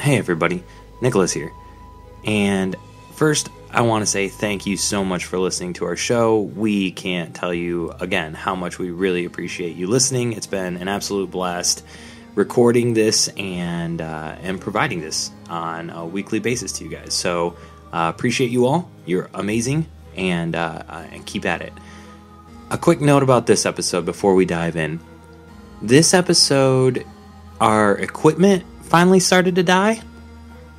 Hey, everybody. Nicholas here. And first, I want to say thank you so much for listening to our show. We can't tell you again how much we really appreciate you listening. It's been an absolute blast recording this and uh, and providing this on a weekly basis to you guys. So uh, appreciate you all. You're amazing, and uh, uh, and keep at it. A quick note about this episode before we dive in. This episode, our equipment finally started to die,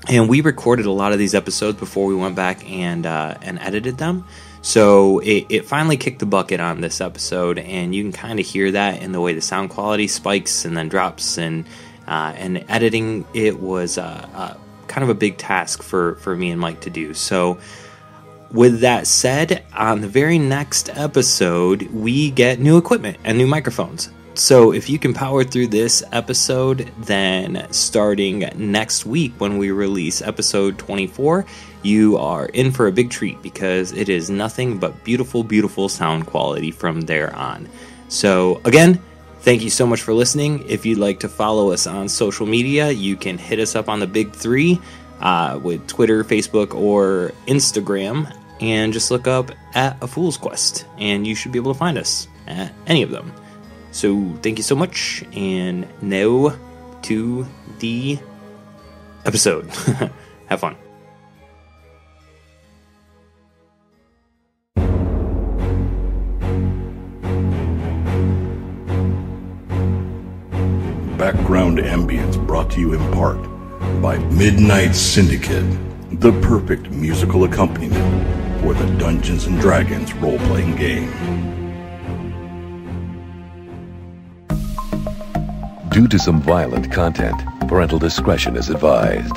and we recorded a lot of these episodes before we went back and uh, and edited them. So it, it finally kicked the bucket on this episode, and you can kind of hear that in the way the sound quality spikes and then drops, and uh, and editing it was uh, uh, kind of a big task for for me and Mike to do. So with that said, on the very next episode, we get new equipment and new microphones. So if you can power through this episode, then starting next week when we release episode 24, you are in for a big treat because it is nothing but beautiful, beautiful sound quality from there on. So again, thank you so much for listening. If you'd like to follow us on social media, you can hit us up on the big three uh, with Twitter, Facebook, or Instagram, and just look up at A Fool's Quest, and you should be able to find us at any of them. So thank you so much, and now to the episode. Have fun. Background ambience brought to you in part by Midnight Syndicate, the perfect musical accompaniment for the Dungeons and Dragons role playing game. Due to some violent content, parental discretion is advised.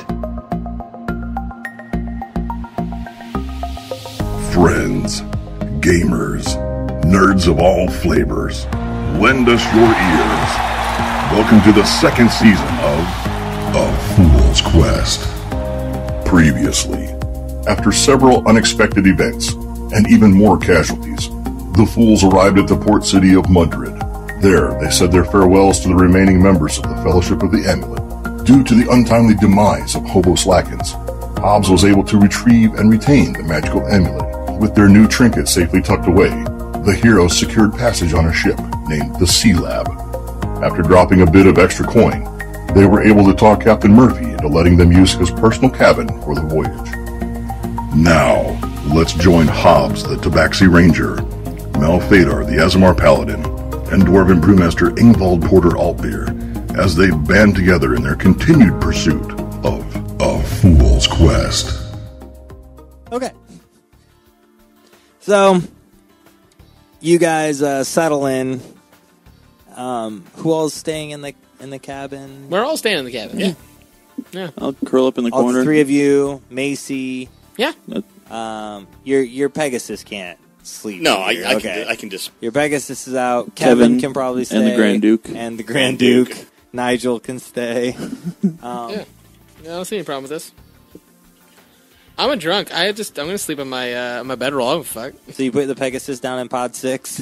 Friends, gamers, nerds of all flavors, lend us your ears. Welcome to the second season of A Fool's Quest. Previously, after several unexpected events and even more casualties, the fools arrived at the port city of Mudrid. There, they said their farewells to the remaining members of the Fellowship of the Amulet. Due to the untimely demise of Hobo Slackens, Hobbes was able to retrieve and retain the magical amulet. With their new trinket safely tucked away, the heroes secured passage on a ship named the Sealab. After dropping a bit of extra coin, they were able to talk Captain Murphy into letting them use his personal cabin for the voyage. Now, let's join Hobbes, the Tabaxi Ranger, Malphaedor, the Aasimar Paladin, and Dwarven Brewmaster Ingvald Porter Altbeir as they band together in their continued pursuit of A Fool's Quest. Okay. So, you guys uh, settle in. Um, who all's staying in the in the cabin? We're all staying in the cabin. Yeah. Yeah. I'll curl up in the All corner. three of you, Macy. Yeah. Um, your your Pegasus can't sleep. No, I. I, okay. can, I can just. Your Pegasus is out. Kevin, Kevin can probably stay. and the Grand Duke. And the Grand Grand Duke. Duke. Nigel can stay. Um, Yeah. I don't see any problem with this. I'm a drunk. I just I'm gonna sleep in my uh, my bedroll. I don't fuck. So you put the Pegasus down in pod six.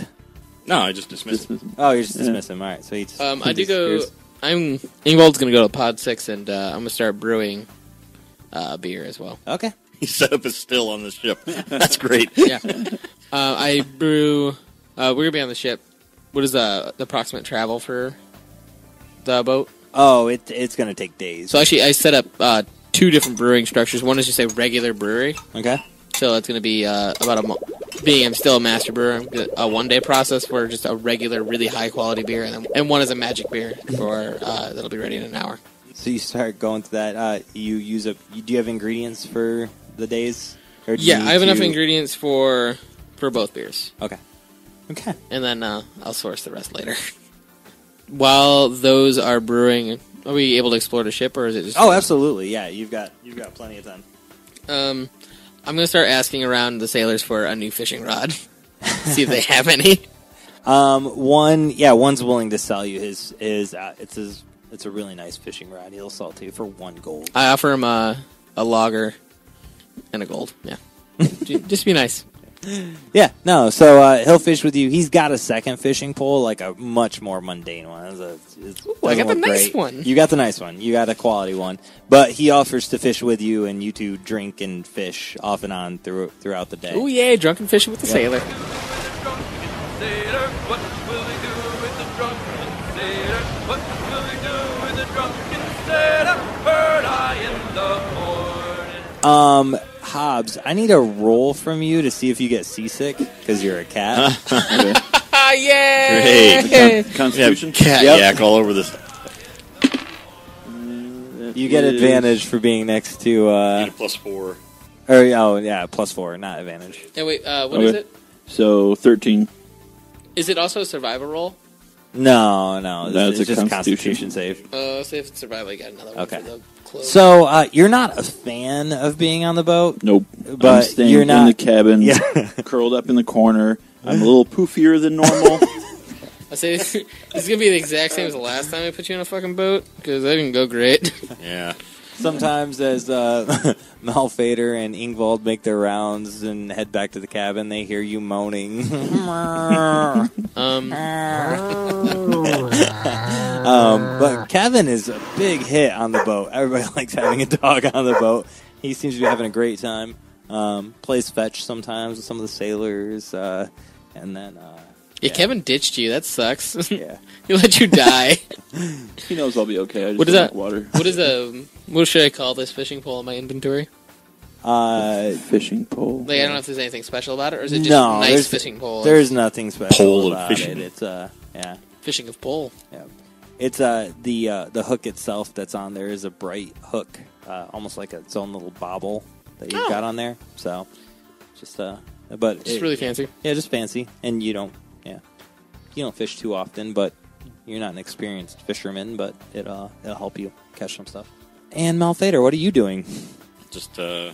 No, I just dismissed it. Oh, you're just Yeah. dismissing him. All right. So he just, Um, he I do go. I'm Ingvald's gonna go to Pod Six, and uh, I'm gonna start brewing uh, beer as well. Okay. He set up his still on the ship. That's great. Yeah. Uh, I brew. Uh, we're gonna be on the ship. What is the, the approximate travel for the boat? Oh, it it's gonna take days. So actually, I set up uh, two different brewing structures. One is just a regular brewery. okay. So it's going to be uh, about a month. Being I'm still a master brewer, I'm a one day process for just a regular, really high quality beer, and, then, and one is a magic beer for uh, that'll be ready in an hour. So you start going to that. Uh, you use a. You, do you have ingredients for the days? Or do Yeah, I have enough to- ingredients for for both beers, Okay. Okay. and then uh, I'll source the rest later. While those are brewing, are we able to explore the ship, or is it just? Oh, absolutely. Yeah, you've got you've got plenty of time. Um, I'm going to start asking around the sailors for a new fishing rod. See if they have any. Um, one, yeah, one's willing to sell you his his. Uh, it's his. It's a really nice fishing rod. He'll sell to you for one gold. I offer him a a logger and a gold. Yeah, just be nice. Yeah, no. So uh, he'll fish with you. He's got a second fishing pole, like a much more mundane one. It's a- it's- Ooh, I got the look nice great. one. You got the nice one. You got a quality one. But he offers to fish with you, and you two drink and fish off and on through, throughout the day. Oh yeah, drunken fishing with the sailor. sailor? What will he do with the drunken sailor? What will he do with the drunken sailor? Heard I in the morning. Um, Hobbes, I need a roll from you to see if you get seasick because you're a cat. Ah yay! Great. Con- Constitution. Cat Yep. yak all over this. you get Is- advantage for being next to. Uh, a plus four. or oh yeah, plus four, not advantage. Hey, wait, uh, what is Okay. it? So thirteen. Is it also a survival roll? No, no, it's, That's it's a just Constitution. Constitution save. Uh, see if it's survival. I got another one Okay. For the clothes. So uh, you're not a fan of being on the boat. Nope. I'm But staying you're in not- the cabin, Yeah. curled up in the corner. I'm a little poofier than normal. I say this is gonna be the exact same as the last time I put you on a fucking boat because that didn't go great. Yeah. Sometimes as uh, Malphaedor and Ingvald make their rounds and head back to the cabin, they hear you moaning. Um, um, but Kevin is a big hit on the boat. Everybody likes having a dog on the boat. He seems to be having a great time. Um, plays fetch sometimes with some of the sailors, uh, and then uh, yeah, Kevin ditched you. That sucks. yeah. he let you die. he knows I'll be okay. I just What is that? Water. what is a what should I call this fishing pole in my inventory? Uh, Fishing pole. Like I don't know if there's anything special about it, or is it just no, nice there's, fishing pole? There's nothing special Pole of fishing. it. It's uh, yeah. fishing of pole. Yeah, it's uh the uh, the hook itself that's on there is a bright hook, uh, almost like its own little bobble that you've Oh. got on there. So, just uh, but Just it- really fancy. yeah, just fancy, and you don't yeah, you don't fish too often, but you're not an experienced fisherman, but it uh it'll help you catch some stuff. And Malphaedor, what are you doing? Just uh,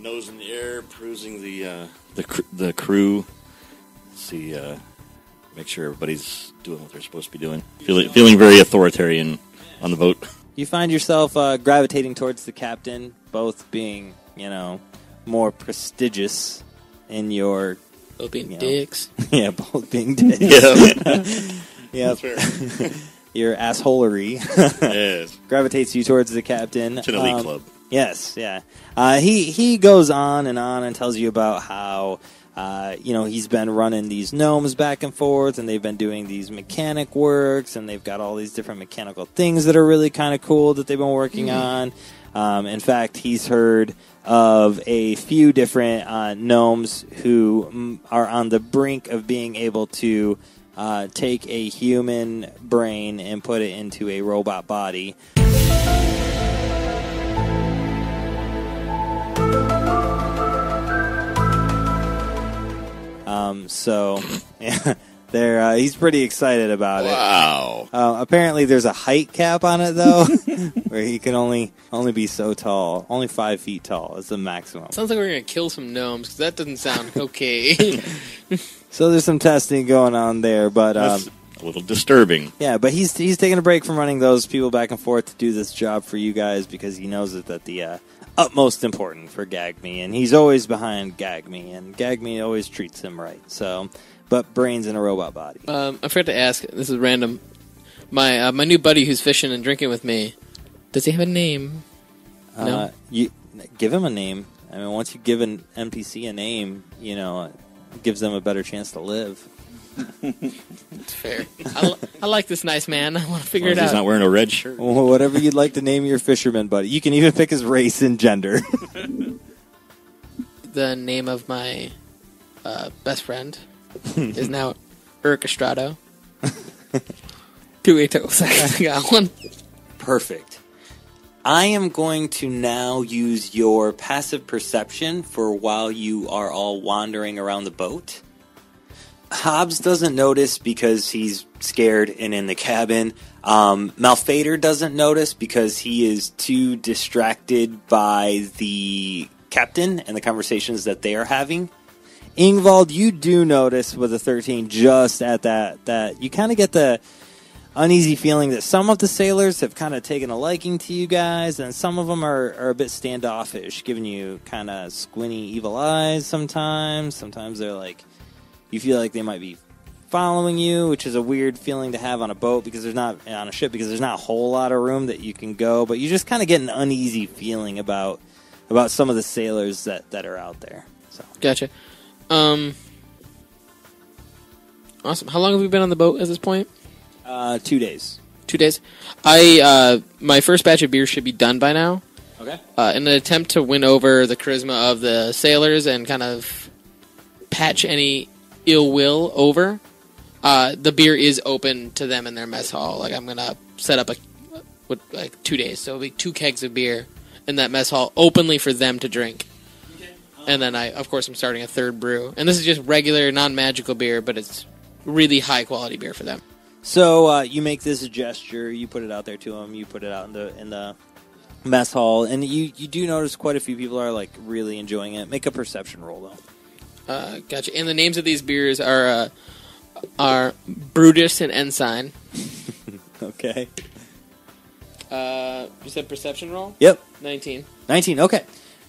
nose in the air, perusing the uh, the cr- the crew. See, uh, make sure everybody's doing what they're supposed to be doing. Feeling feeling very authoritarian on the boat. You find yourself uh, gravitating towards the captain, both being you know more prestigious in your Both being You know. dicks. yeah, both being dicks. Yeah, Yep. Your assholery yes. gravitates you towards the captain. It's an elite Um, club. Yes, yeah. Uh, he he goes on and on and tells you about how uh, you know he's been running these gnomes back and forth, and they've been doing these mechanic works, and they've got all these different mechanical things that are really kind of cool that they've been working on. Um, in fact, he's heard of a few different uh, gnomes who mm, are on the brink of being able to uh, take a human brain and put it into a robot body. Um, so, yeah, they're, uh, he's pretty excited about it. Wow. Uh, apparently, there's a height cap on it though, where he can only only be so tall. Only five feet tall is the maximum. Sounds like we're gonna kill some gnomes because that doesn't sound okay. So there's some testing going on there, but um, a little disturbing. yeah, but he's he's taking a break from running those people back and forth to do this job for you guys because he knows it that the uh, utmost important for Gagme, and he's always behind Gagme, and Gagme always treats him right. So, but brains in a robot body. um, I forgot to ask. This is random. My uh, my new buddy who's fishing and drinking with me. Does he have a name? Uh, No. you give him a name. I mean, once you give an NPC a name, you know, it gives them a better chance to live. It's fair. I, li- I like this nice man. I want to figure As it long as he's not wearing a red shirt. Well, Whatever you'd like to name your fisherman buddy, you can even pick his race and gender. the name of my uh, best friend is now Eric Estrada. Two eight seconds. I got one. Perfect. I am going to now use your passive perception for while you are all wandering around the boat. Hobbes doesn't notice because he's scared and in the cabin. Um, Malphaedor doesn't notice because he is too distracted by the captain and the conversations that they are having. Ingvald, you do notice with a 13 just at that that you kind of get the uneasy feeling that some of the sailors have kind of taken a liking to you guys, and some of them are, are a bit standoffish, giving you kind of squinty, evil eyes sometimes. Sometimes they're like, you feel like they might be following you, which is a weird feeling to have on a boat because there's not on a ship because there's not a whole lot of room that you can go, but you just kind of get an uneasy feeling about about some of the sailors that that are out there. So Gotcha. Um, awesome. How long have we been on the boat at this point? uh, two days. Two days. I uh, my first batch of beer should be done by now. Okay. Uh, in an attempt to win over the charisma of the sailors and kind of patch any ill will over, uh, the beer is open to them in their mess hall. Like I'm gonna set up a what, like two days, so it'll be two kegs of beer in that mess hall openly for them to drink. And then I, of course, I'm starting a third brew, and this is just regular, non-magical beer, but it's really high quality beer for them. So uh, you make this a gesture, you put it out there to them, you put it out in the in the mess hall, and you you do notice quite a few people are like really enjoying it. Make a perception roll though. Uh, gotcha. And the names of these beers are uh, are Brutus and Ensign. Okay. Uh, you said perception roll. Yep. Nineteen. 19 okay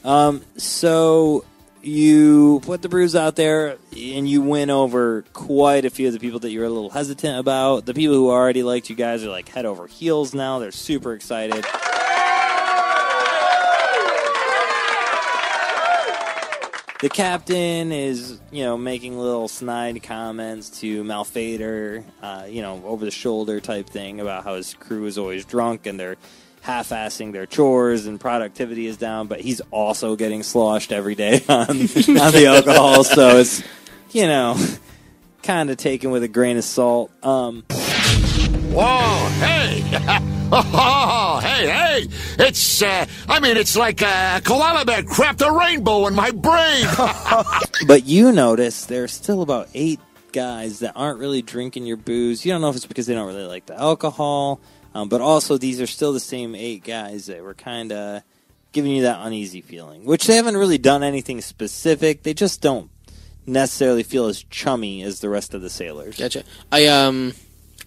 um, so you put the brews out there and you win over quite a few of the people that you were a little hesitant about. The people who already liked you guys are like head over heels now. They're super excited. The captain is you know making little snide comments to Malphaedor uh, you know over the shoulder type thing about how his crew is always drunk and they're half-assing their chores and productivity is down but he's also getting sloshed every day on, on the alcohol so it's you know kind of taken with a grain of salt um, Whoa, hey! oh, hey, hey! It's, uh, I mean, it's like a koala bear crapped a rainbow in my brain! But you notice there's still about eight guys that aren't really drinking your booze. You don't know if it's because they don't really like the alcohol, um, but also these are still the same eight guys that were kind of giving you that uneasy feeling, which they haven't really done anything specific. They just don't necessarily feel as chummy as the rest of the sailors. Gotcha. I um,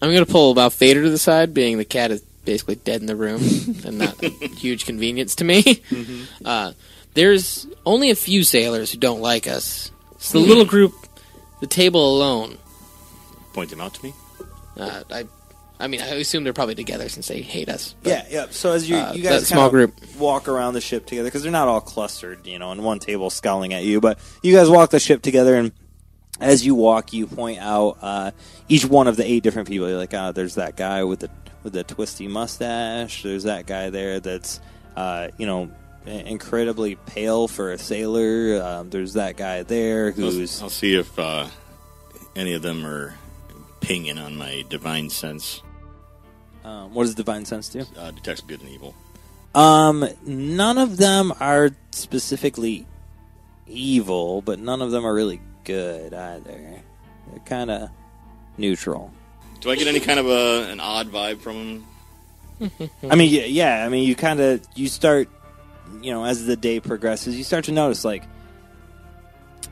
I'm gonna pull about Fader to the side, being the cat is basically dead in the room, and not a huge convenience to me. Uh, there's only a few sailors who don't like us. It's the little group, the table alone. Point them out to me. Uh, I, I mean, I assume they're probably together since they hate us. but- Yeah, yeah. So as you Uh, you guys small group. walk around the ship together because they're not all clustered, you know, on one table scowling at you, but you guys walk the ship together and. As you walk, you point out uh, each one of the eight different people. You're like, ah, there's that guy with the with the twisty mustache. There's that guy there that's, uh, you know, incredibly pale for a sailor. Um, there's that guy there who's I'll, I'll see if uh, any of them are pinging on my divine sense. Um, what does divine sense do? Uh, detects good and evil. Um, none of them are specifically evil, but none of them are really good either. They're kind of neutral. Do I get any kind of a, an odd vibe from them? I mean, yeah, yeah. I mean, you kind of you start, you know, as the day progresses, you start to notice like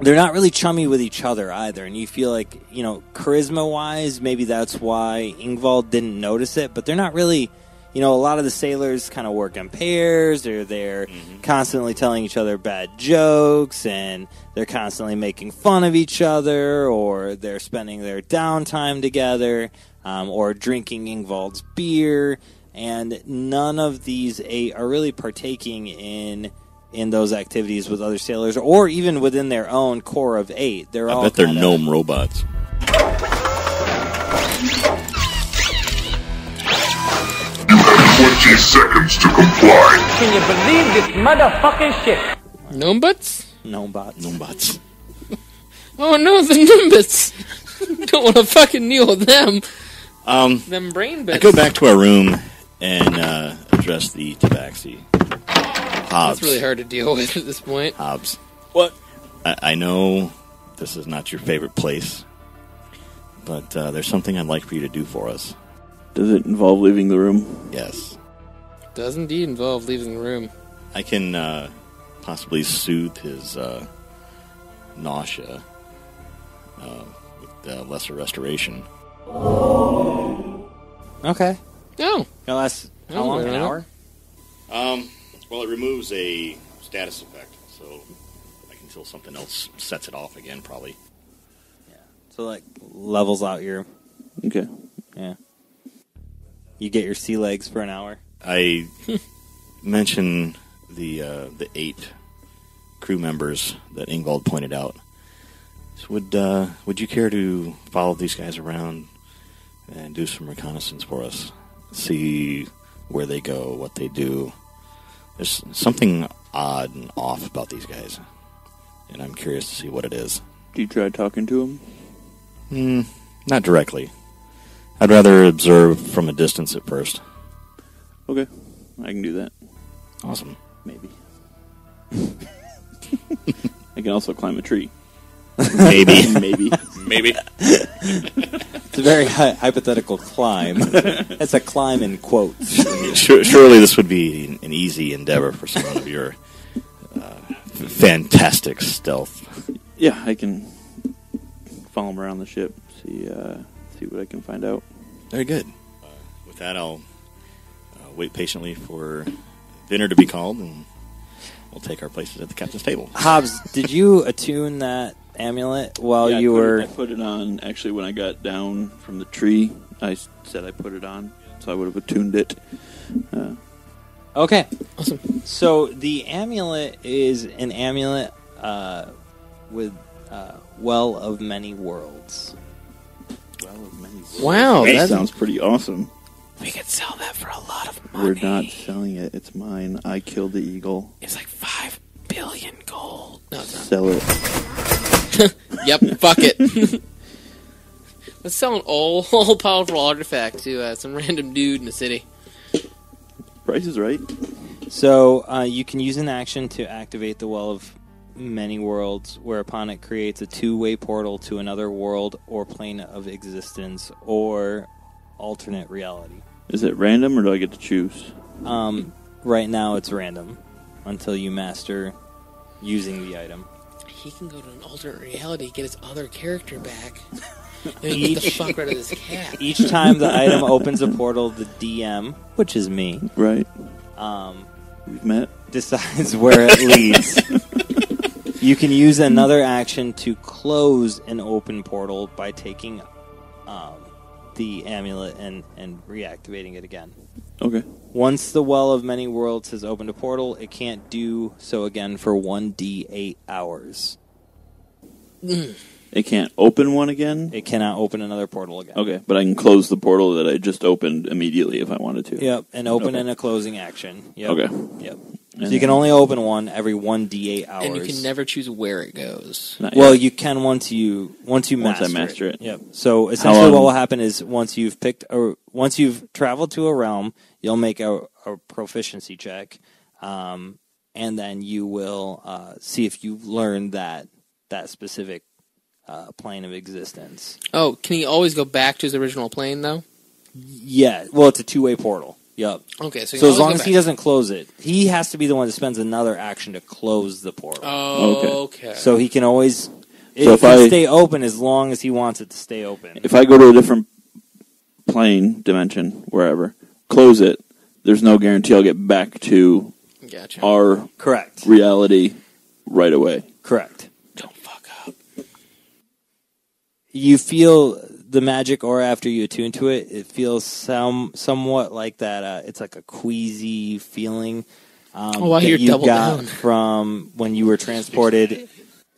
they're not really chummy with each other either, and you feel like you know, charisma wise, maybe that's why Ingvald didn't notice it, but they're not really. You know, a lot of the sailors kind of work in pairs. They're they're constantly telling each other bad jokes, and they're constantly making fun of each other, or they're spending their downtime together, um, or drinking Ingvald's beer and none of these eight are really partaking in in those activities with other sailors or even within their own core of eight they're I all bet they're kinda- gnome robots. You have 20 seconds to comply. Can you believe this motherfucking shit? Gnome butts? gnome bots Gnome bots. Oh no, the Nimbus! Don't want to fucking kneel with them. Um, Them brain I go back to our room and uh, address the tabaxi. Hobbes. That's really hard to deal with at this point. Hobbes. what I, I know this is not your favorite place, but uh, there's something I'd like for you to do for us. Does it involve leaving the room? Yes. Does indeed involve leaving the room. I can uh, possibly soothe his uh, nausea uh, with uh, lesser restoration. Okay. Oh, Gonna last how Oh, long? An yeah. hour? Um, well, it removes a status effect, so like until something else sets it off again, probably. Yeah. So like levels out your Okay. yeah. You get your sea legs for an hour. I mentioned the uh, the eight crew members that Ingvald pointed out. So would uh, would you care to follow these guys around and do some reconnaissance for us? See where they go, what they do. There's something odd and off about these guys, and I'm curious to see what it is. Do you try talking to him? Hmm, not directly. I'd rather observe from a distance at first. Okay. I can do that. Awesome. Maybe. I can also climb a tree. Maybe. Maybe. Maybe. It's a very hy- hypothetical climb. it's a climb in quotes. Sure, surely this would be an, an easy endeavor for someone of your uh, fantastic stealth. Yeah, I can follow him around the ship, see uh, see what I can find out. Very good. Uh, with that, I'll uh, wait patiently for dinner to be called, and we'll take our places at the captain's table. Hobbes, did you attune that amulet while Yeah, I you put it- were? I put it on. Actually, when I got down from the tree, I s- said I put it on, so I would have attuned it. Uh, Okay. Awesome. So the amulet is an amulet uh, with uh, well of many worlds. well, of many worlds. Wow, that that's- sounds pretty awesome. we could sell that for a lot of money. We're not selling it. It's mine. I killed the eagle. It's like five billion gold. No, it's not. Sell it. Yep, fuck it. Let's sell an all, all powerful artifact to uh, some random dude in the city. Price is right. So uh, you can use an action to activate the Well of Many Worlds, whereupon it creates a two-way portal to another world or plane of existence or alternate reality. Is it random or do I get to choose? Um, right now, it's random until you master using the item. He can go to an alternate reality, get his other character back, and get the fuck rid of this cat. Each time the item opens a portal, the DM, which is me, Right. um, We've met. decides where it leads. you can use another action to close an open portal by taking um, the amulet and, and reactivating it again. Okay. Once the Well of Many Worlds has opened a portal, it can't do so again for 1d8 hours. It can't open one again. It cannot open another portal again. Okay, but I can close the portal that I just opened immediately if I wanted to. Yep, and open Okay. and a closing action. Yep. Okay. Yep. And So you can only open one every 1d8 hours. And you can never choose where it goes. Not Well, yet. you can once you once you Once I master, master it. Yep. So essentially, long- what will happen is once you've picked or once you've traveled to a realm, you'll make a, a proficiency check, um, and then you will uh, see if you've learned that that specific uh, plane of existence. Oh, can he always go back to his original plane though? Yeah. Well, it's a two way portal. Yep. Okay, so, So as long go as he doesn't close it, he has to be the one that spends another action to close the portal. Oh, okay. So he can always. It So if can I- stay open as long as he wants it to stay open. If I go to a different plane, dimension, wherever, close it, there's no guarantee I'll get back to gotcha. our Correct. reality right away. Correct. Don't fuck up. You feel the magic aura after you attune to it. It feels some somewhat like that. Uh, it's like a queasy feeling. Um, Oh, I that hear you double got down. from when you were transported,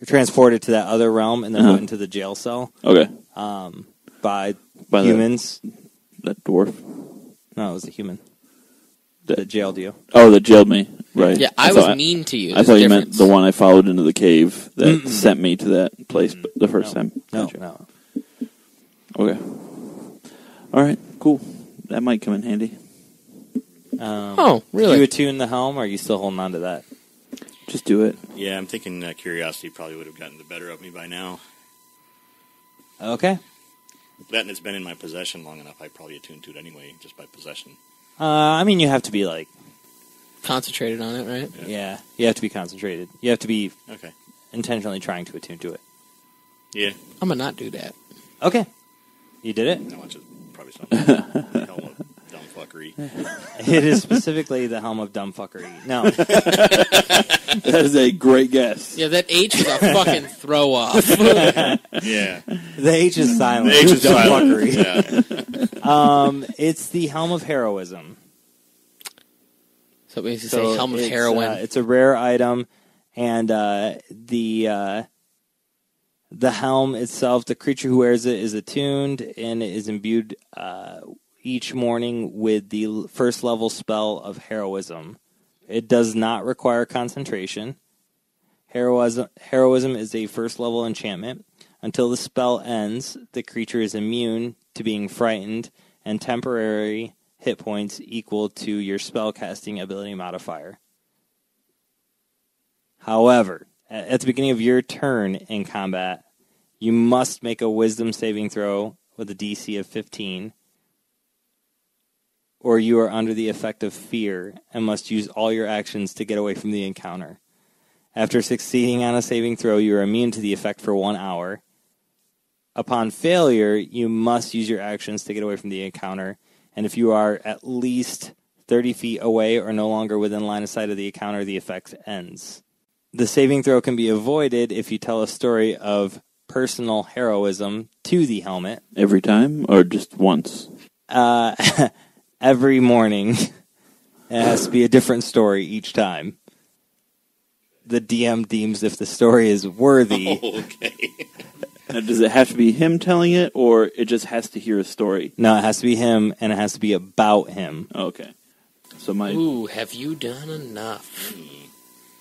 transported to that other realm and then Uh-huh. put into the jail cell Okay. um, by, By the- humans. That dwarf. No, it was a human The- that jailed you. Oh, that jailed me. Right. Yeah, I, thought- was mean to you. I thought a you meant the one I followed into the cave that Mm-mm. sent me to that place the first No. time. No, Gotcha. no. Okay. All right. Cool. That might come in handy. Um, Oh, really? You attune the helm, or are you still holding on to that? Just do it. Yeah, I'm thinking uh, curiosity probably would have gotten the better of me by now. Okay. That and it's been in my possession long enough. I probably attuned to it anyway, just by possession. Uh, I mean, you have to be like, Concentrated on it, right? yeah, you have to be concentrated. You have to be Okay. intentionally trying to attune to it. Yeah. I'm gonna not do that. Okay. You did it? No, I just probably something. Hell, it is specifically the helm of dumb fuckery. No, That is a great guess. Yeah, that H is a fucking throw off. Yeah. the H is silent. The H is dumb silent. fuckery. Yeah. Um, it's the helm of heroism. so it means to So say helm of it's, heroin. uh, it's a rare item, and uh, the uh, the helm itself, the creature who wears it is attuned and is imbued uh, each morning with the first level spell of heroism. It does not require concentration. Heroism, heroism is a first level enchantment. Until the spell ends, the creature is immune to being frightened and temporary hit points equal to your spellcasting ability modifier. However, at the beginning of your turn in combat, you must make a wisdom saving throw with a DC of 15, or you are under the effect of fear and must use all your actions to get away from the encounter. After succeeding on a saving throw, you are immune to the effect for one hour. Upon failure, you must use your actions to get away from the encounter, and if you are at least 30 feet away or no longer within line of sight of the encounter, the effect ends. The saving throw can be avoided if you tell a story of personal heroism to the helmet Every time or just once? uh, every morning. It has to be a different story each time. The DM deems if the story is worthy. Okay. Now, does it have to be him telling it, or it just has to hear a story? No, it has to be him, and it has to be about him. Okay. So my Ooh, have you done enough?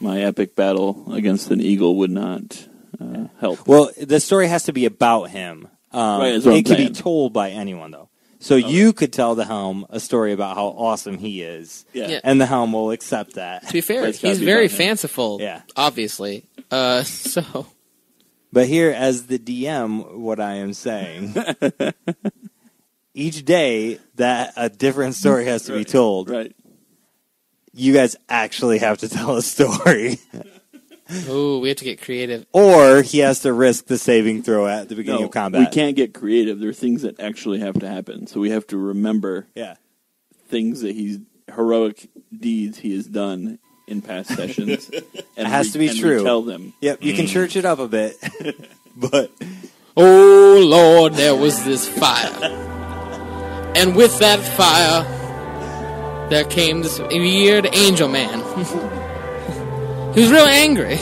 My epic battle against an eagle would not uh, help. Well, the story has to be about him. Um, Right, that's what I'm it could be told by anyone, though. So you could tell the helm a story about how awesome he is, yeah. Yeah. and the helm will accept that. To be fair, But he's be very about him. fanciful. Yeah. Obviously. Uh, so But here, as the DM, what I am saying, each day that a different story has to be told, Right. You guys actually have to tell a story. ooh, we have to get creative. or he has to risk the saving throw at the beginning No, of combat. we can't get creative. There are things that actually have to happen. So we have to remember Yeah. things that he's heroic deeds he has done in past sessions. And It has to be and true. Tell them. Yep, you can mm. church it up a bit, but Oh Lord, there was this fire, and with that fire, there came this weird angel man. he was real angry,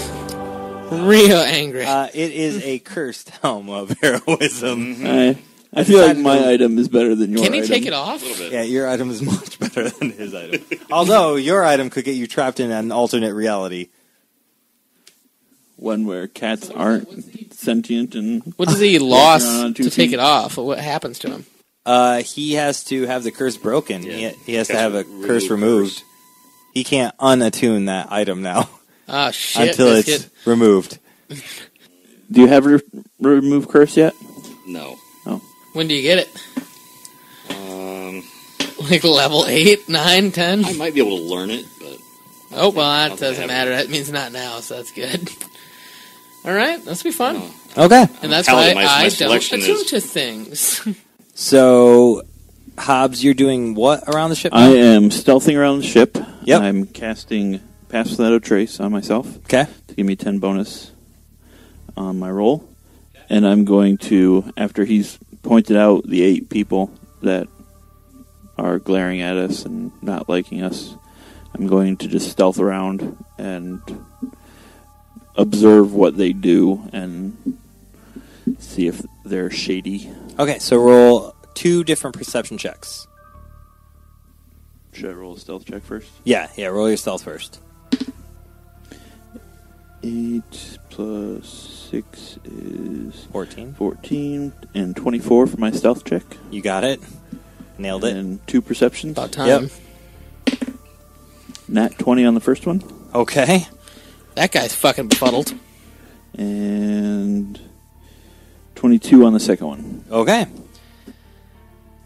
real angry. uh, it is a cursed helm of heroism. I, I feel like my item is better than your Can he item. take it off? A little bit. Yeah, your item is much better than his item. Although your item could get you trapped in an alternate reality. One where cats aren't sentient and What does he lost to take it off? What happens to him? Uh, he has to have the curse broken. Yeah. He, he has to have a remove curse removed. curse. He can't unattune that item now Ah, shit! until it's get- removed. Do you have re- remove curse yet? No. when do you get it? Um, Like level eight, nine, ten? I might be able to learn it, but Oh well, I that doesn't have matter. That means not now, so that's good. All right, that's be fun, No. Okay. and that's Paladin, why my- my I don't selection attune is- to things. So, Hobbes, you're doing what around the ship? I am stealthing around the ship. Yep. I'm casting Pass Without a Trace on myself Okay. to give me 10 bonus on my roll. And I'm going to, after he's pointed out the eight people that are glaring at us and not liking us, I'm going to just stealth around and observe what they do and see if they're shady. Okay, so roll two different perception checks. Should I roll a stealth check first? Yeah, yeah, roll your stealth first. 8 plus 6 is 14. 14 and 24 for my stealth check. You got it. Nailed it. And two perceptions. About time. Yep. Nat 20 on the first one. Okay. That guy's fucking befuddled. And 22 on the second one. Okay.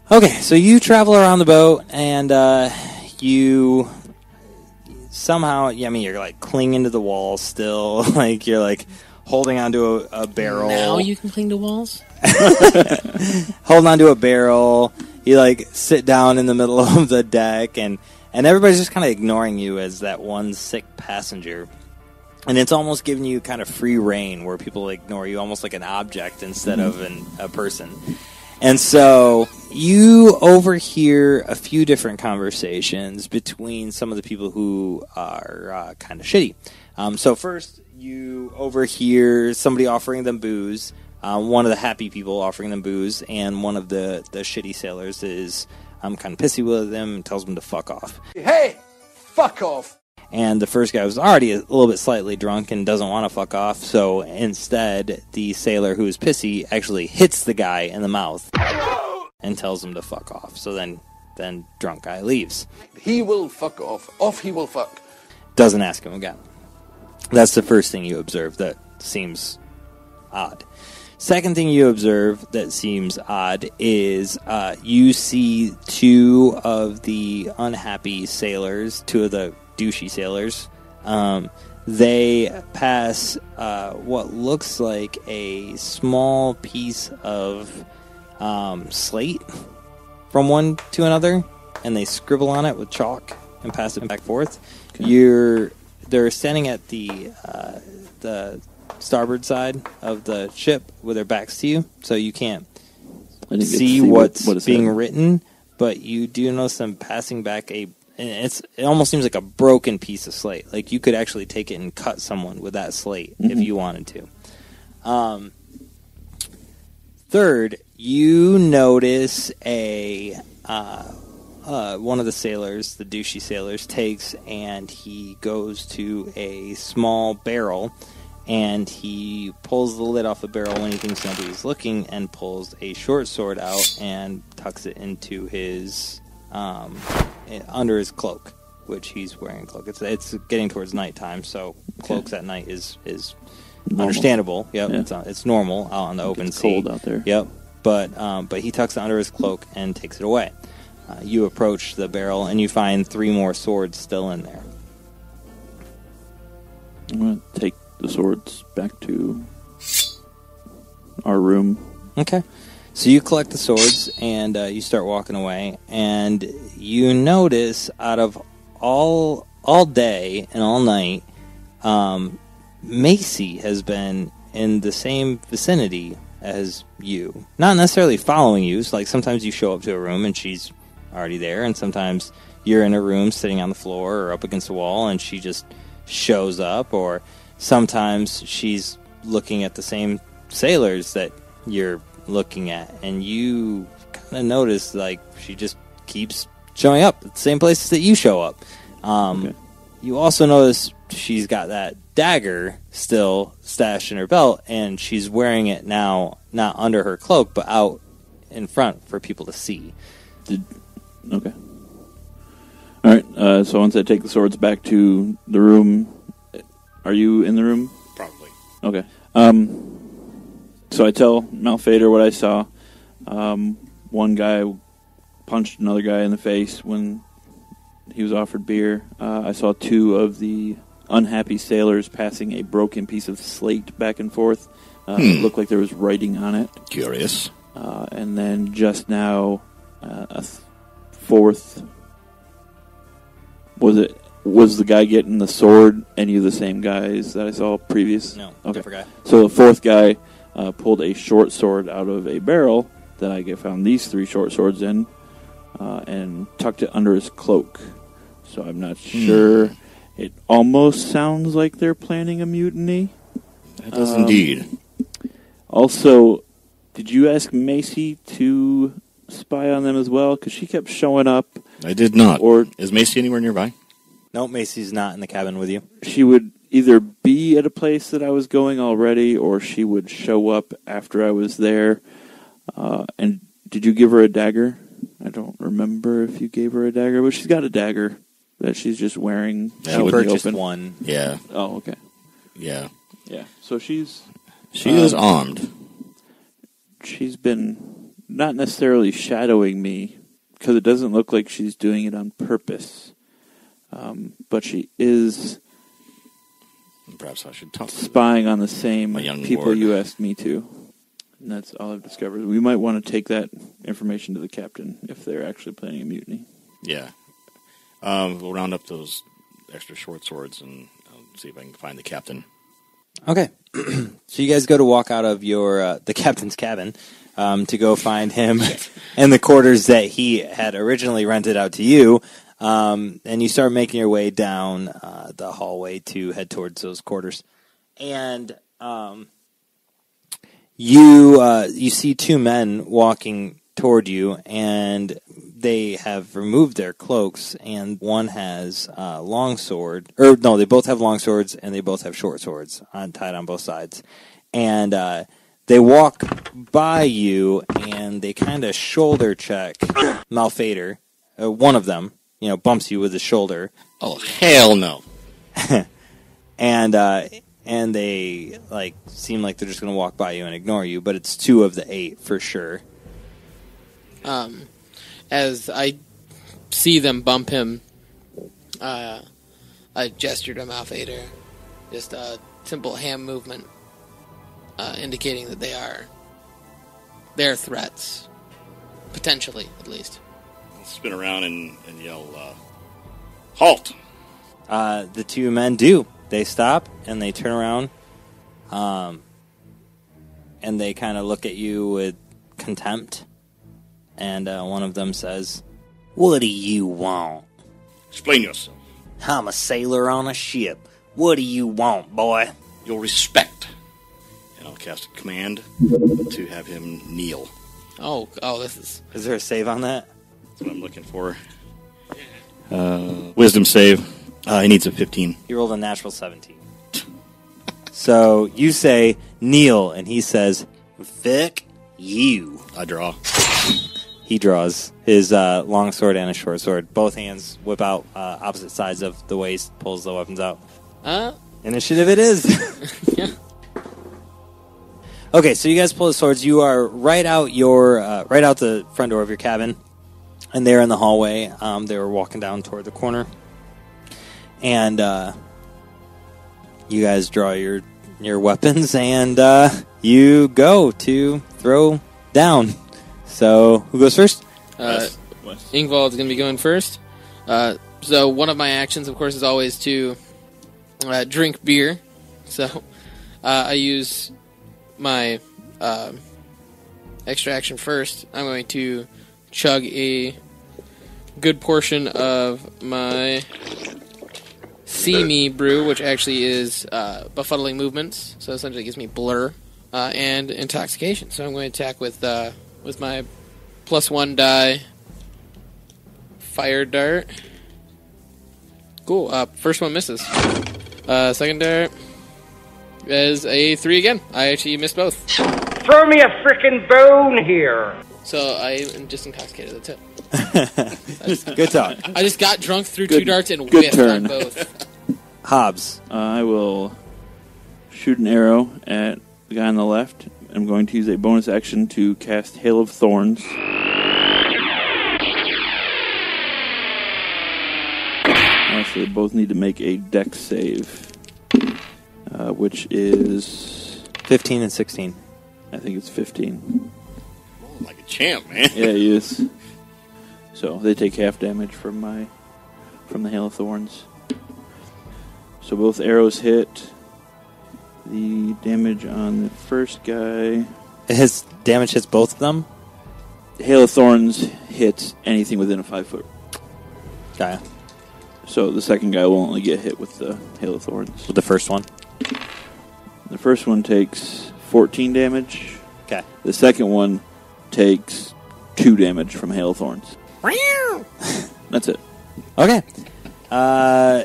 Okay, so you travel around the boat and uh, you somehow, I mean, you're like clinging to the wall still. like you're like holding onto a, a barrel. Now you can cling to walls. holding onto a barrel. You like sit down in the middle of the deck, and and everybody's just kind of ignoring you as that one sick passenger. And it's almost giving you kind of free reign where people ignore you almost like an object instead of an, a person. And so you overhear a few different conversations between some of the people who are uh, kind of shitty. Um, so first, you overhear somebody offering them booze. Um, one of the happy people offering them booze, and one of the the shitty sailors is um, kind of pissy with them and tells them to fuck off. Hey, fuck off. And the first guy was already a little bit slightly drunk and doesn't want to fuck off. So instead, the sailor who is pissy actually hits the guy in the mouth and tells him to fuck off. So then, then drunk guy leaves. He will fuck off. Off he will fuck. Doesn't ask him again. That's the first thing you observe that seems odd. Second thing you observe that seems odd is uh, you see two of the unhappy sailors, two of the douchey sailors. Um, they pass uh, what looks like a small piece of um, slate from one to another, and they scribble on it with chalk and pass it back forth. You're they're standing at the uh, the starboard side of the ship with their backs to you, so you can't I didn't get to see, what's what being said. written, but you do notice them passing back a. And it's it almost seems like a broken piece of slate. Like you could actually take it and cut someone with that slate if Mhm. you wanted to. Um, third, you notice a uh, uh, one of the sailors, the douchey sailors, takes and he goes to a small barrel and he pulls the lid off the barrel when he thinks nobody's looking and pulls a short sword out and tucks it into his um, eh, under his cloak, which he's wearing a cloak. It's it's getting towards nighttime, so cloaks at night is is Normal. understandable. Yep, Yeah. it's, uh, it's normal out on the open sea. cold out there. Yep, but um, but he tucks it under his cloak and takes it away. Uh, you approach the barrel and you find three more swords still in there. I'm going to take the swords back to our room. Okay. So you collect the swords and uh, you start walking away, and you notice out of all all day and all night, um, Macy has been in the same vicinity as you. Not necessarily following you. So like sometimes you show up to a room and she's already there, and sometimes you're in a room sitting on the floor or up against the wall, and she just shows up. Or sometimes she's looking at the same sailors that you're looking at, and you kind of notice like she just keeps showing up at the same places that you show up. Um, You also notice she's got that dagger still stashed in her belt, and she's wearing it now, not under her cloak, but out in front for people to see. Did okay. All right. Uh, so once I take the swords back to the room, are you in the room? Probably. Okay. Um. So I tell Malphaedor what I saw. Um, one guy punched another guy in the face when he was offered beer. Uh, I saw two of the unhappy sailors passing a broken piece of slate back and forth. Uh, It Hmm. looked like there was writing on it. Curious. Uh, and then just now, uh, a th- fourth. Was it? Was the guy getting the sword any of the same guys that I saw previous? No, Okay. different guy. So the fourth guy uh, pulled a short sword out of a barrel that I found these three short swords in, uh, and tucked it under his cloak. So I'm not sure. It almost sounds like they're planning a mutiny. It does Um, indeed. Also, did you ask Macy to spy on them as well? Because she kept showing up. I did not. Or Is Macy anywhere nearby? No, Macy's not in the cabin with you. she would either be at a place that I was going already, or she would show up after I was there. Uh, and did you give her a dagger? I don't remember if you gave her a dagger, but she's got a dagger that she's just wearing. Yeah, She out in the purchased one. Yeah. Oh, okay. Yeah. Yeah. So she's She is Um, armed. she's been not necessarily shadowing me because it doesn't look like she's doing it on purpose. Um, but she is Perhaps I should talk spying on the same young people lord. you asked me to. And that's all I've discovered. We might want to take that information to the captain if they're actually planning a mutiny. Yeah. Um, we'll round up those extra short swords and I'll see if I can find the captain. Okay. so you guys go to walk out of your uh, the captain's cabin um, to go find him and the quarters that he had originally rented out to you, um, and you start making your way down uh, the hallway to head towards those quarters, and um, you uh, you see two men walking toward you, and they have removed their cloaks, and one has a long sword, or no, they both have long swords, and they both have short swords on, tied on both sides, and uh, they walk by you, and they kind of shoulder check Malphaedor. Uh, one of them, you know, bumps you with his shoulder, Oh hell no! and uh, and they like seem like they're just going to walk by you and ignore you, but it's two of the eight for sure. Um, as I see them bump him, uh, I gesture to Malphaedor, just a simple hand movement, uh, indicating that they are they're threats, potentially at least. I'll spin around and, and yell, uh, "Halt!" Uh, the two men do. They stop and they turn around, um, and they kind of look at you with contempt. And uh, one of them says, "What do you want? Explain yourself. I'm a sailor on a ship. What do you want, boy?" You'll respect. And I'll cast a command to have him kneel. Oh, oh, this is Is there a save on that? That's what I'm looking for. Uh, wisdom save. Uh, he needs a 15. He rolled a natural 17. so you say kneel, and he says, "Vic, you." I draw. He draws his uh, long sword and a short sword. Both hands whip out uh, opposite sides of the waist, pulls the weapons out. uh, Initiative it is. yeah. okay, so you guys pull the swords. You are right out your uh, right out the front door of your cabin, and they're in the hallway. Um, they were walking down toward the corner, and uh, you guys draw your your weapons, and uh, you go to throw down. So who goes first? Uh, Wes. Ingvald's going to be going first. Uh, so one of my actions, of course, is always to uh, drink beer. So uh, I use my uh, extra action first. I'm going to chug a good portion of my See Me brew, which actually is uh, befuddling movements. So essentially, gives me blur uh, and intoxication. So I'm going to attack with uh, with my plus one die fire dart. Cool. Uh, first one misses. Uh, second dart is a three again. I actually missed both. Throw me a freaking bone here. So I am just intoxicated. That's it. Good talk. I just got drunk, threw Good- two darts, and good whiffed turn. on both. Hobbes. Uh, I will shoot an arrow at the guy on the left. I'm going to use a bonus action to cast Hail of Thorns. Actually, they both need to make a dex save, uh, which is, 15 and 16. I think it's 15. Like a champ, man. Yeah, he is. So they take half damage from my from the hail of thorns. So both arrows hit. The damage on the first guy, His damage hits both of them. hail of thorns hits anything within a five foot. Okay. So the second guy will only get hit with the hail of thorns. With the first one. The first one takes 14 damage. Okay. The second one takes two damage from hail of thorns. That's it. Okay. Uh,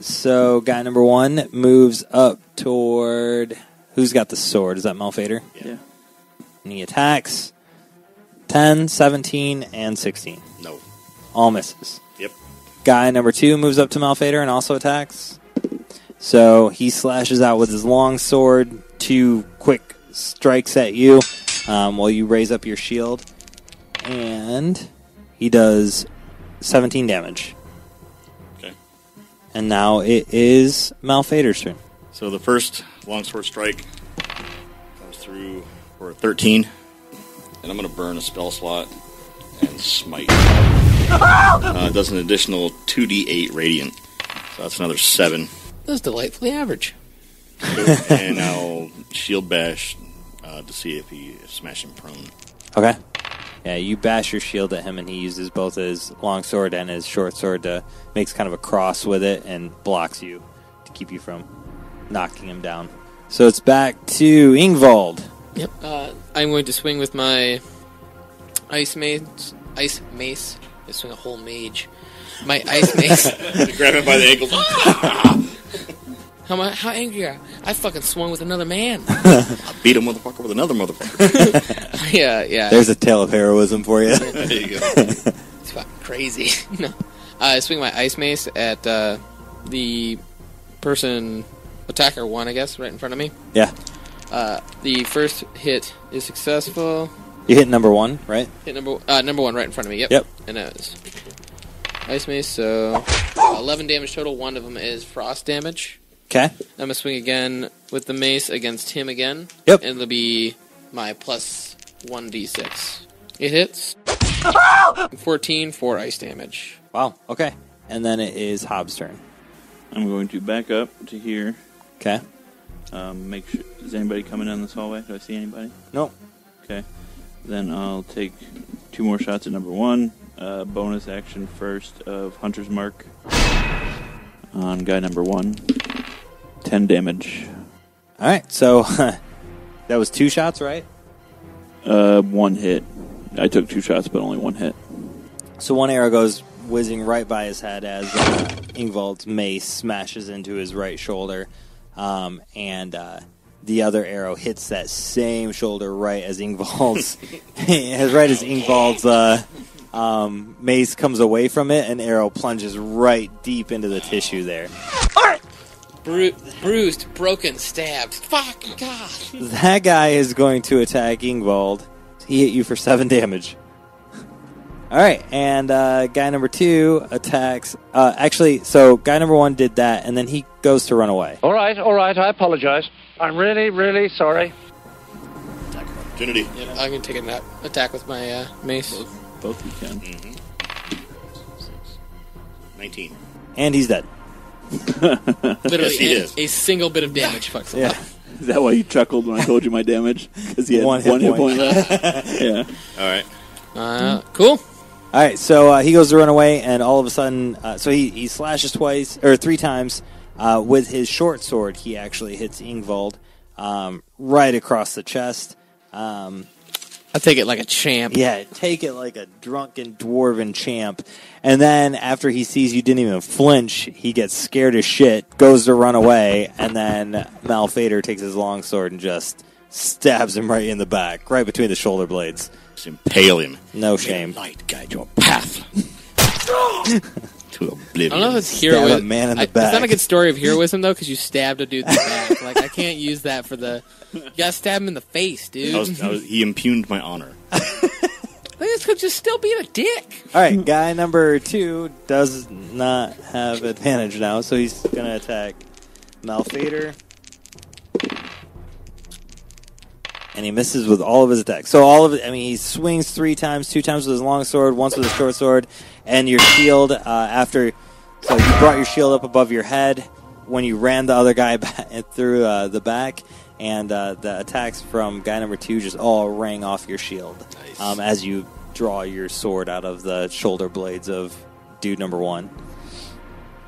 so guy number one moves up toward. Who's got the sword? Is that Malphaedor? Yeah. And he attacks 10, 17, and 16. No. All misses. Yep. Guy number two moves up to Malphaedor and also attacks. So he slashes out with his long sword, two quick strikes at you um, while you raise up your shield. And he does 17 damage. Okay. And now it is Malphaedor's turn. So the first longsword strike comes through for a 13, and I'm going to burn a spell slot and smite. Uh, does an additional 2d8 radiant. So that's another 7. That's delightfully average. and I'll shield bash uh, to see if he smash him prone. Okay. Yeah, you bash your shield at him, and he uses both his long sword and his short sword to makes kind of a cross with it and blocks you to keep you from knocking him down. So it's back to Ingvald. Yep. Uh, I'm going to swing with my ice mace. Ice mace. I swing a whole mage. My ice mace. Grab him by the ankles. how, am I, how angry are you? I fucking swung with another man. I beat a motherfucker with another motherfucker. yeah, yeah. There's a tale of heroism for you. there you go. It's fucking crazy. no. Uh, I swing my ice mace at uh, the person, attacker one, I guess, right in front of me. yeah. Uh, the first hit is successful. You hit number one, right? Hit number uh, number one right in front of me. Yep. Yep. And that was ice mace. So eleven damage total. One of them is frost damage. Okay. I'm gonna swing again with the mace against him again. Yep. And it'll be my plus one d6. It hits. Fourteen for ice damage. Wow. Okay. And then it is Hobbes' turn. I'm going to back up to here. Okay. Um, make sure. Is anybody coming down this hallway? Do I see anybody? Nope. Okay. Then I'll take two more shots at number one. Uh, bonus action first of Hunter's Mark on guy number one. Ten damage. All right. So that was two shots, right? Uh, one hit. I took two shots, but only one hit. So one arrow goes whizzing right by his head as uh, Ingvald's mace smashes into his right shoulder, um, and uh, the other arrow hits that same shoulder right as Ingvald's, as right as Ingvald's uh, um, mace comes away from it, an arrow plunges right deep into the tissue there. Bru- bruised, broken, stabbed. Fuck God. That guy is going to attack Ingvald. He hit you for seven damage. All right, and uh, guy number two attacks. Uh, actually, so guy number one did that, and then he goes to run away. All right, all right, I apologize. I'm really, really sorry. Opportunity. Yep, I'm gonna take an a- attack with my uh, mace. Both you can. Mm-hmm. 19. And he's dead. Literally, Yes, he a- is. a single bit of damage fucks him Yeah. up. Is that why you chuckled when I told you my damage? Because he had One one, hit hit point. point. left. yeah. All right. Uh, cool. All right, so uh, he goes to run away, and all of a sudden, uh, so he, he slashes twice or three times uh, with his short sword. He actually hits Ingvald um, right across the chest. Um, I take it like a champ. Yeah, take it like a drunken dwarven champ. And then after he sees you didn't even flinch, he gets scared as shit, goes to run away, and then Malphaedor takes his long sword and just stabs him right in the back, right between the shoulder blades. Just impale him. No shame. Light guide your path to oblivion. I don't know if it's Stab heroism. a man in the I- It's not back. a good story of heroism though, because you stabbed a dude in the back. Like I can't use that for the. You gotta stab him in the face, dude. I was, I was, he impugned my honor. this could just still be a dick. All right, guy number two does not have advantage now, so he's going to attack Malphaedor. And he misses with all of his attacks. So all of it, I mean, he swings three times, two times with his long sword, once with his short sword, and your shield. Uh, after, so you brought your shield up above your head when you ran the other guy back through uh, the back, and uh, the attacks from guy number two just all rang off your shield um, as you draw your sword out of the shoulder blades of dude number one,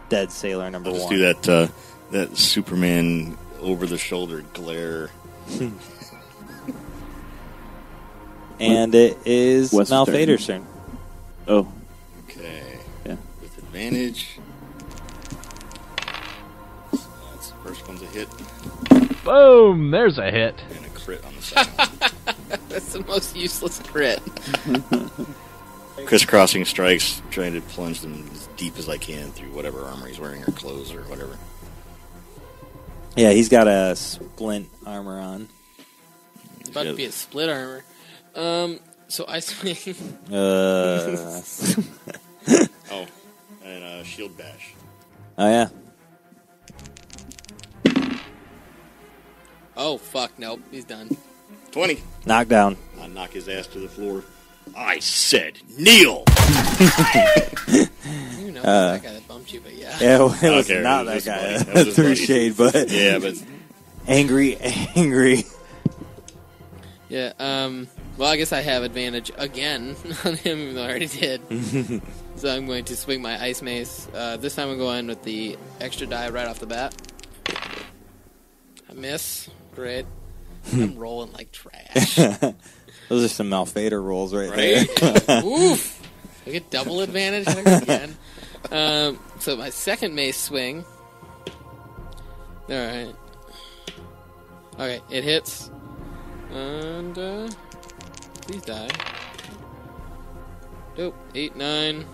dead sailor number Just one. do that uh, that Superman over the shoulder glare. And it is Wes' turn. Malphaedor's turn. Oh, Okay. Yeah. With advantage. That's the first one's a hit Boom! There's a hit. and a crit on the second. That's the most useless crit. Crisscrossing strikes, trying to plunge them as deep as I can through whatever armor he's wearing or clothes or whatever. Yeah, he's got a splint armor on. It's about to be a split armor. Um, so I swing. Uh, Oh, and uh, shield bash. oh yeah. oh fuck! Nope, he's done. 20. Knockdown. I knock his ass to the floor. I said kneel. You know, Uh, that guy that bumped you, but yeah. Yeah, it was Okay, not it that was guy his. That that was his threw buddy. shade, but Yeah, but angry, angry. Yeah, um, well, I guess I have advantage again on him, even though I already did. So I'm going to swing my Ice Mace. Uh, this time I'm going with the extra die right off the bat. I miss. Great. I'm rolling like trash. Those are some Malphaedor rolls right, Right? there. Oof! I get double advantage Can I go again. Um, so my second mace swing. Alright. Okay, it hits. And, uh, please die. Nope. 8, 9,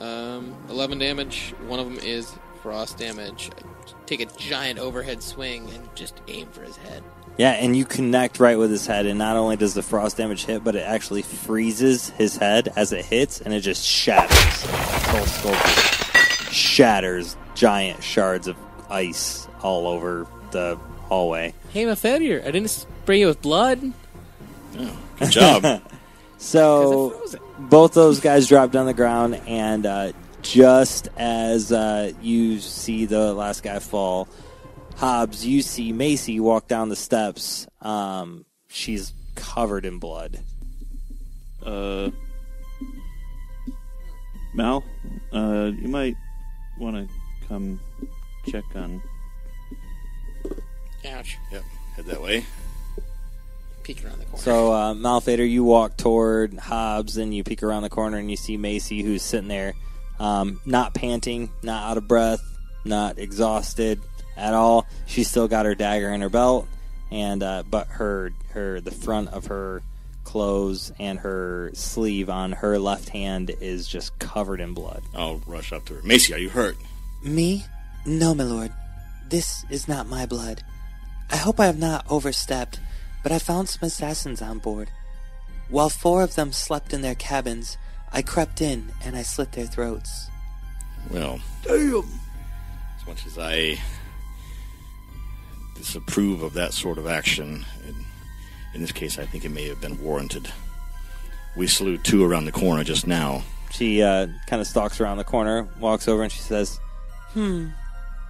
um, 11 damage. One of them is frost damage. I take a giant overhead swing and just aim for his head. Yeah, and you connect right with his head, and not only does the frost damage hit, but it actually freezes his head as it hits, and it just shatters. His whole skull shatters giant shards of ice all over the hallway. Hey, I'm a failure. I didn't spray you with blood. good job. So both those guys dropped on the ground, and uh, just as uh, you see the last guy fall, Hobbes, you see Macy walk down the steps. Um, she's covered in blood. Uh, Mal, uh, you might want to come check on. Ouch. Yep, head that way. Peek around the corner. So, uh, Malphaedor, you walk toward Hobbes, and you peek around the corner, and you see Macy, who's sitting there, um, not panting, not out of breath, not exhausted at all. She's still got her dagger in her belt, and uh, but her her the front of her clothes and her sleeve on her left hand is just covered in blood. I'll rush up to her. Macy, are you hurt? Me? No, my lord. This is not my blood. I hope I have not overstepped, but I found some assassins on board. While four of them slept in their cabins, I crept in and I slit their throats. Well, Damn! as much as I disapprove of that sort of action, in, in this case, I think it may have been warranted. We slew two around the corner just now. She uh, kind of stalks around the corner, walks over, and she says, Hmm.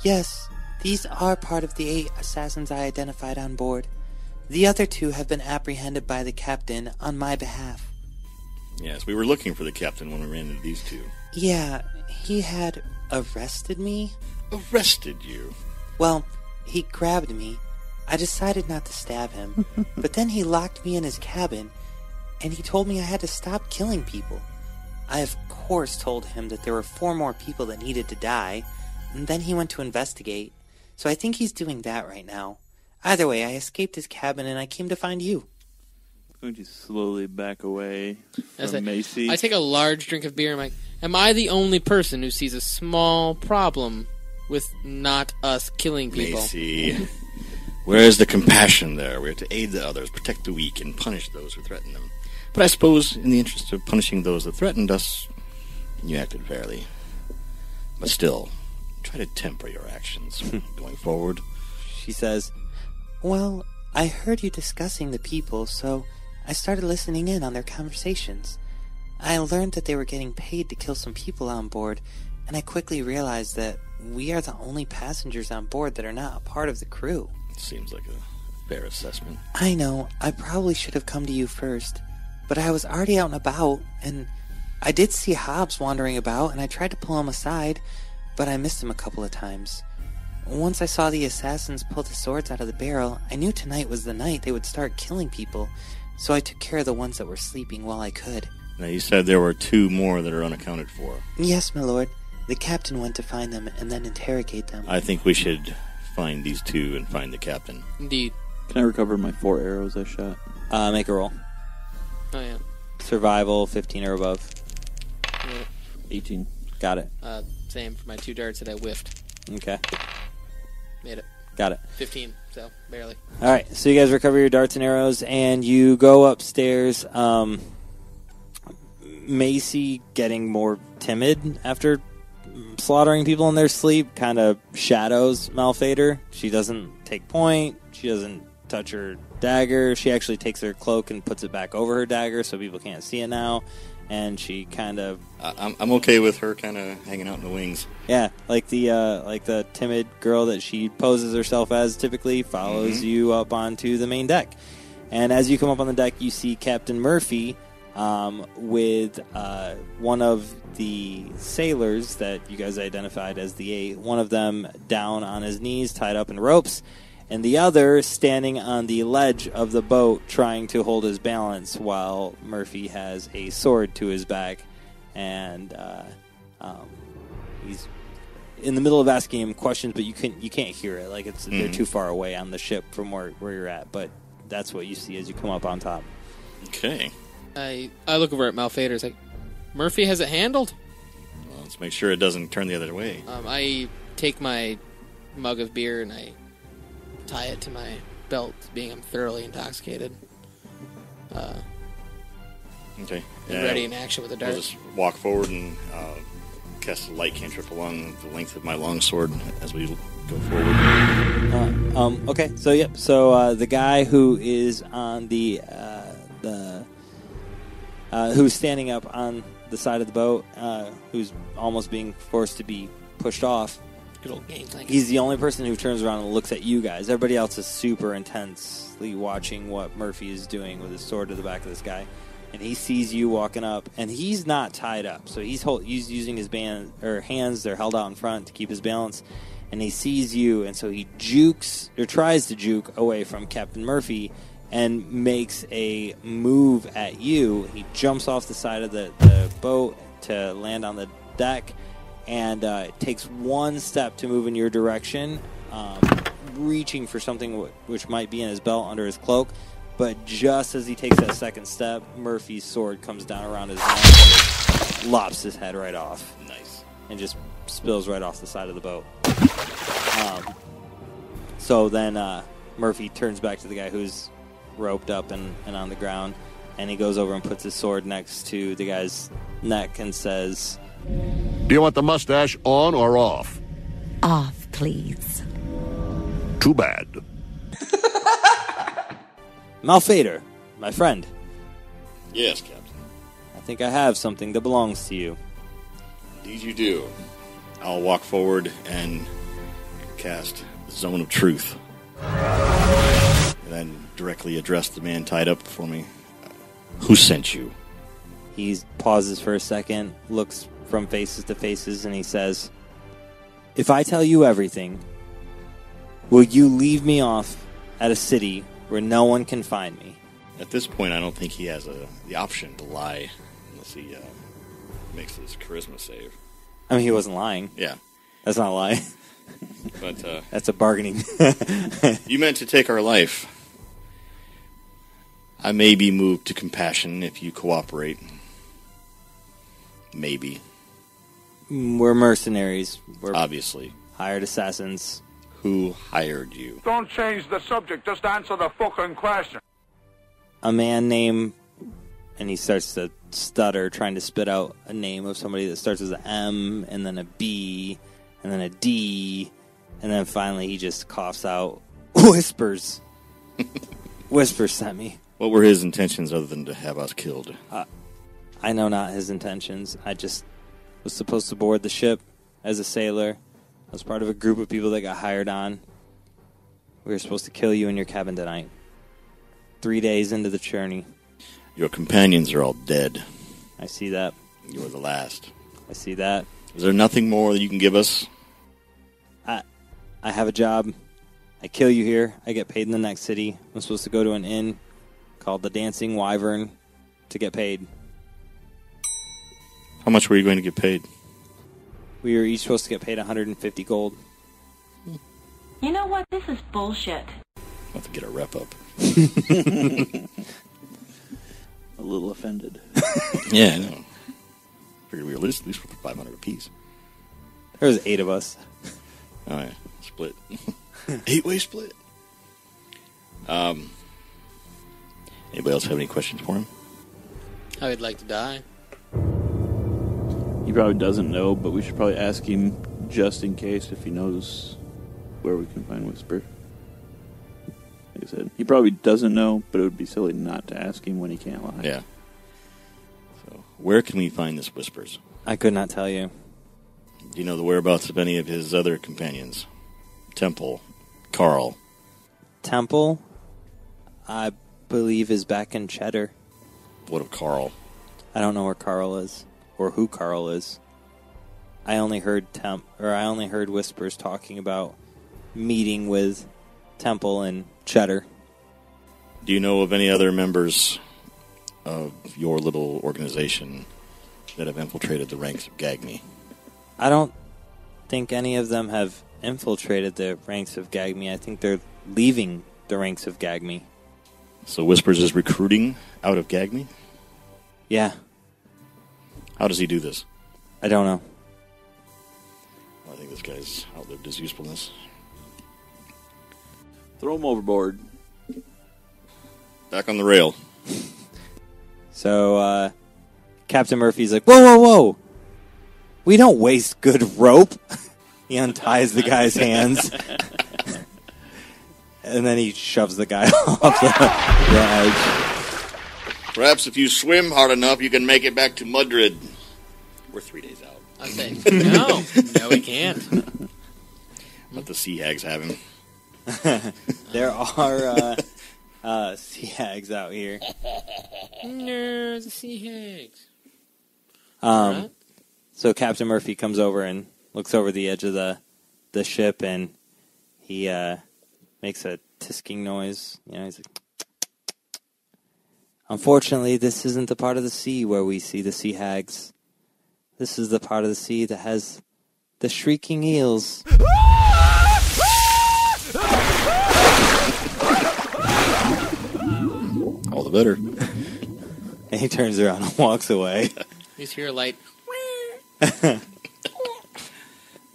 Yes, these are part of the eight assassins I identified on board. The other two have been apprehended by the captain on my behalf. Yes, we were looking for the captain when we ran into these two. Yeah, he had arrested me. Arrested you? Well, he grabbed me. I decided not to stab him, but then he locked me in his cabin, and he told me I had to stop killing people. I, of course, told him that there were four more people that needed to die, and then he went to investigate. So I think he's doing that right now. Either way, I escaped his cabin and I came to find you. I'm going to slowly back away from I- Macy. I take a large drink of beer. and I'm like, am I the only person who sees a small problem with not us killing people? Macy, where is the compassion there? We are to aid the others, protect the weak, and punish those who threaten them. But I suppose, in the interest of punishing those that threatened us, you acted fairly. But still, try to temper your actions going forward. she says, Well, I heard you discussing the people, so I started listening in on their conversations. I learned that they were getting paid to kill some people on board, and I quickly realized that we are the only passengers on board that are not a part of the crew. Seems like a fair assessment. I know, I probably should have come to you first, but I was already out and about, and I did see Hobbes wandering about, and I tried to pull him aside, but I missed him a couple of times. Once I saw the assassins pull the swords out of the barrel, I knew tonight was the night they would start killing people, so I took care of the ones that were sleeping while I could. Now, you said there were two more that are unaccounted for. Yes, my lord. The captain went to find them and then interrogate them. I think we should find these two and find the captain. Indeed. Can I recover my four arrows I shot? uh, make a roll. Oh yeah. Survival, 15 or above. Yeah. 18. Got it. Uh, same for my two darts that I whiffed. Okay. Made it. Got it. 15, so barely. All right, so you guys recover your darts and arrows, and you go upstairs. Um, Macy getting more timid after slaughtering people in their sleep kind of shadows Malphaedor. She doesn't take point. She doesn't touch her dagger. She actually takes her cloak and puts it back over her dagger so people can't see it now. And she kind of I- I'm, I'm okay with her kind of hanging out in the wings. yeah, like the uh, like the timid girl that she poses herself as typically follows Mhm. you up onto the main deck. And as you come up on the deck, you see Captain Murphy um, with uh, one of the sailors that you guys identified as the eight. One of them down on his knees, tied up in ropes, and the other standing on the ledge of the boat, trying to hold his balance while Murphy has a sword to his back, and uh, um, he's in the middle of asking him questions, but you can you can't hear it. Like it's they're Mhm. too far away on the ship from where where you're at. But that's what you see as you come up on top. Okay. I I look over at Malphaedor. It's like Murphy has it handled. Well, let's make sure it doesn't turn the other way. Um, I take my mug of beer and I tie it to my belt, being I'm thoroughly intoxicated. Uh, Okay. and ready in action with a dart. I'll just walk forward and uh, cast a light cantrip along the length of my longsword as we go forward. Uh, um, okay, so yep. So uh, the guy who is on the uh, the uh, who's standing up on the side of the boat, uh, who's almost being forced to be pushed off. Good old gangplank. He's the only person who turns around and looks at you guys. Everybody else is super intensely watching what Murphy is doing with his sword to the back of this guy, and he sees you walking up, and he's not tied up, so he's hold, he's using his band or hands. They're held out in front to keep his balance, and he sees you, and so he jukes or tries to juke away from Captain Murphy. And makes a move at you. He jumps off the side of the, the boat to land on the deck, and uh, it takes one step to move in your direction, um, reaching for something w- which might be in his belt under his cloak. But just as he takes that second step, Murphy's sword comes down around his neck, lops his head right off. Nice. And just spills right off the side of the boat. Um, so then uh, Murphy turns back to the guy who's roped up and, and on the ground, and he goes over and puts his sword next to the guy's neck and says, Do you want the mustache on or off? Off, please. Too bad. Malphaedor, my friend, Yes, Captain. I think I have something that belongs to you. Indeed, you do. I'll walk forward and cast Zone of Truth. And then directly address the man tied up before me. Who sent you? He pauses for a second, looks from faces to faces, and he says, If I tell you everything, will you leave me off at a city where no one can find me? At this point, I don't think he has a, the option to lie unless he uh, makes his charisma save. I mean, he wasn't lying. Yeah. That's not a lie. But uh, That's a bargaining. you meant to take our life. I may be moved to compassion if you cooperate. Maybe. We're mercenaries. We're Obviously. hired assassins. Who hired you? Don't change the subject, just answer the fucking question. A man named, and he starts to stutter, trying to spit out a name of somebody that starts with an M, and then a B, and then a D, and then finally he just coughs out whispers. whispers sent me. What were his intentions other than to have us killed? Uh, I know not his intentions. I just was supposed to board the ship as a sailor. I was part of a group of people that got hired on. We were supposed to kill you in your cabin tonight. Three days into the journey. Your companions are all dead. I see that. You were the last. I see that. Is there nothing more that you can give us? I, I have a job. I kill you here. I get paid in the next city. I'm supposed to go to an inn called the Dancing Wyvern to get paid. How much were you going to get paid? We were each supposed to get paid 150 gold. You know what? This is bullshit. I'll have to get a rep up. A little offended. Yeah, I know. Figured we were at least, at least worth 500 apiece. There was eight of us. Oh, yeah. Split. Eight way split. Um, anybody else have any questions for him? I would like to die. He probably doesn't know, but we should probably ask him just in case if he knows where we can find Whisper. Like I said, he probably doesn't know, but it would be silly not to ask him when he can't lie. Yeah. So, where can we find this Whispers? I could not tell you. Do you know the whereabouts of any of his other companions? Temple, Carl. Temple, I believe, is back in Cheddar. What of Carl? I don't know where Carl is or who Carl is. I only heard temp or I only heard whispers talking about meeting with Temple and Cheddar. Do you know of any other members of your little organization that have infiltrated the ranks of Gagme? I don't think any of them have infiltrated the ranks of Gagme. I think they're leaving the ranks of Gagme. So Whispers is recruiting out of Gagme? Yeah, How does he do this? I don't know. I think this guy's outlived his usefulness. Throw him overboard. Back on the rail. So uh, Captain Murphy's like, "Whoa, whoa, whoa! We don't waste good rope." he unties the guy's hands, and then he shoves the guy off the, the edge. Perhaps if you swim hard enough, you can make it back to Madrid. We're three days out. I say, no, no, we can't. Let the sea hags have him. there are uh, uh, sea hags out here. No, the sea hags. Um, Alright. So Captain Murphy comes over and looks over the edge of the the ship, and he uh, makes a tisking noise. You know, he's like. Unfortunately, this isn't the part of the sea where we see the sea hags. This is the part of the sea that has the shrieking eels. All the better. And he turns around and walks away. You just hear a light.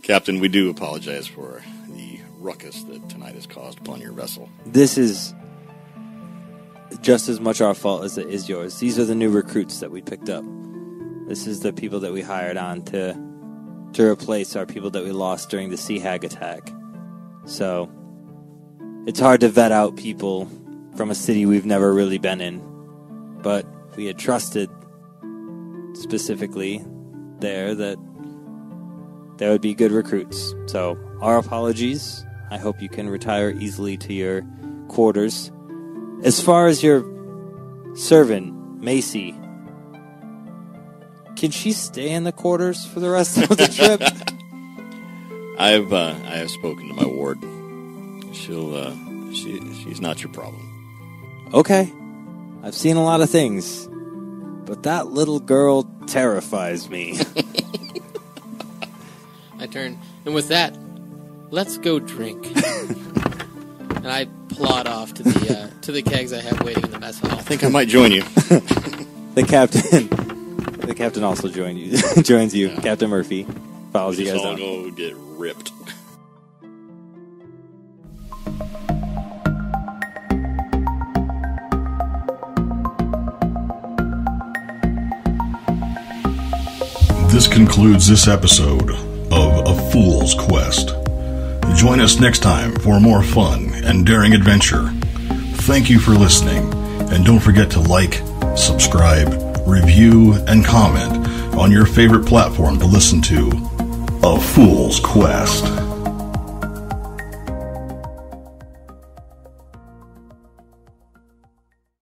Captain, we do apologize for the ruckus that tonight has caused upon your vessel. This is just as much our fault as it is yours. These are the new recruits that we picked up. This is the people that we hired on to to replace our people that we lost during the Sea Hag attack. So it's hard to vet out people from a city we've never really been in. But we had trusted specifically there that there would be good recruits. So our apologies. I hope you can retire easily to your quarters. As far as your servant, Macy, can she stay in the quarters for the rest of the trip? I've uh, I have spoken to my ward. She'll uh, she she's not your problem. okay. I've seen a lot of things, but that little girl terrifies me. I turn, and with that, let's go drink. and I plod off to the uh, to the kegs I have waiting in the mess hall. I think I might join you. the captain, the captain also joined you. joins you. Captain Murphy follows we you guys all out. go get ripped. This concludes this episode of A Fool's Quest. Join us next time for more fun and daring adventure. Thank you for listening, and don't forget to like, subscribe, review, and comment on your favorite platform to listen to A Fool's Quest.